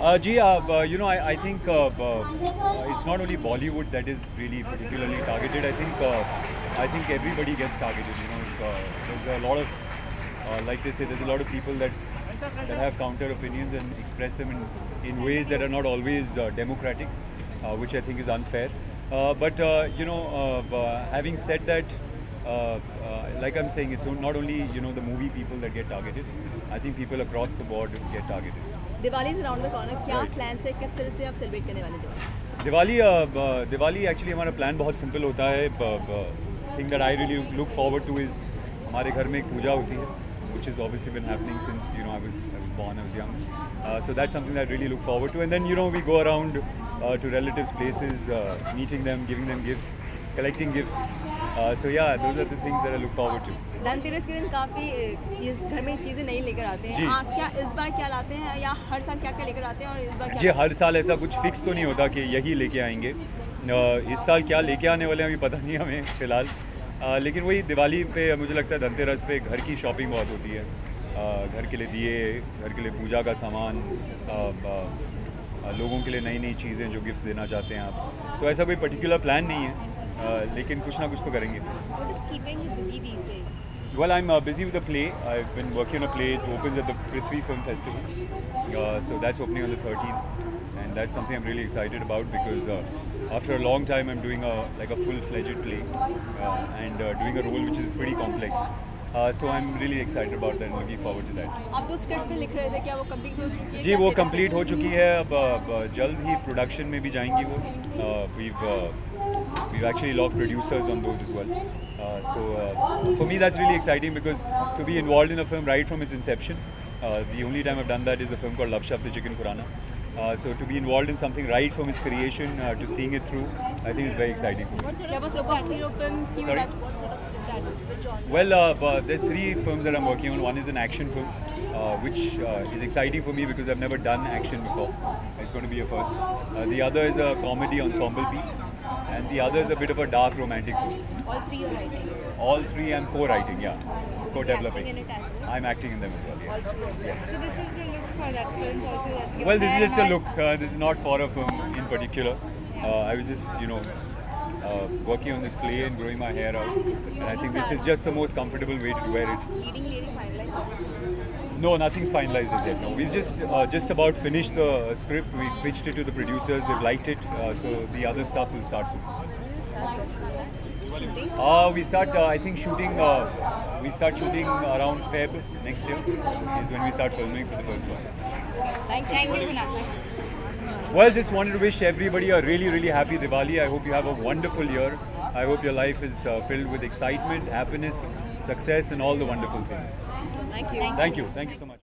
Uh, gee, uh, uh, you know, I, I think uh, uh, it's not only Bollywood that is really particularly targeted. I think uh, I think everybody gets targeted. You know, there's a lot of, like they say, there's a lot of people that that have counter opinions and express them in, in ways that are not always democratic, which I think is unfair. But you know, having said that, uh, uh, like I'm saying, it's not only you know the movie people that get targeted. I think people across the board get targeted. Diwali is around the corner क्या Right. Plan है किस तरह से आप celebrate करने वाले दिवाली दिवाली अ, ब- Diwali actually हमारा प्लान बहुत सिंपल होता है thing that I really look forward two is हमारे घर में एक पूजा होती है which has obviously been happening since you know I was I was born I was young uh, so that's something that I really look forward to and then you know we go around uh, to relatives places uh, meeting them giving them gifts collecting gifts Uh, so yeah those are the things that I look forward to. Dhanteras के दिन काफ़ी चीज़ घर में चीज़ें नहीं लेकर आते हैं। आप क्या इस बार क्या लाते हैं या हर साल क्या क्या लेकर आते हैं और इस बार जी हर साल ऐसा कुछ फिक्स तो नहीं होता कि यही लेके आएँगे। इस साल क्या लेके आने वाले हैं अभी पता नहीं हमें फ़िलहाल। अ, लेकिन वही दिवाली पे मुझे लगता है धनतेरस पे घर की शॉपिंग बहुत होती है। घर के लिए दिए घर के लिए पूजा का सामान लोगों के लिए नई नई चीज़ें जो गिफ्ट्स देना चाहते हैं आप। तो ऐसा कोई पर्टिकुलर प्लान नहीं है। लेकिन कुछ ना कुछ तो करेंगे? Well, I'm uh, busy with a play. I've been working on a play. It opens at the Prithvi Film Festival. Uh, so that's opening on the 13th. And that's something I'm really excited about because uh, after a long time I'm doing a like a full-fledged play uh, and uh, doing a role which is pretty complex. Uh, so I'm really excited about that and looking forward to that. आप तो script भी लिख रहे थे क्या वो complete हो चुकी है जी वो कंप्लीट हो चुकी है अब जल्द ही प्रोडक्शन में भी जाएँगी वो we've We've actually locked producers on those as well. Uh, so uh, for me, that's really exciting because to be involved in a film right from its inception, uh, the only time I've done that is a film called Luv Shuv Tey Chicken Khurana. Uh, so to be involved in something right from its creation uh, to seeing it through, I think is very exciting. Sorry? well, uh, there's three films that I'm working on. One is an action film, which is exciting for me because I've never done action before. It's going to be a first. the other is a comedy ensemble piece, and the other is a bit of a dark romantic film. All three you're writing. All three I'm co-writing, yeah, co-developing. in it as well. I'm acting in them as well, yes. Yeah. So this is the looks for that film also. That Well, this is just a look. Uh, this is not for a film in particular. Uh, I was just, you know, uh, working on this play and growing my hair out, and I think this is just the most comfortable way to wear it. No, nothing's finalized as yet. No, we've just uh, just about finished the script. We've pitched it to the producers. They've liked it. Uh, so the other stuff will start soon. Uh, we start. Uh, I think shooting. Uh, we start shooting around Feb next year. Is when we start filming for the first one. Thank you. Thank you. Well, just wanted to wish everybody a really, really happy Diwali. I hope you have a wonderful year. I hope your life is uh, filled with excitement, happiness, success, and all the wonderful things. Thank you. Thank you. Thank you so much.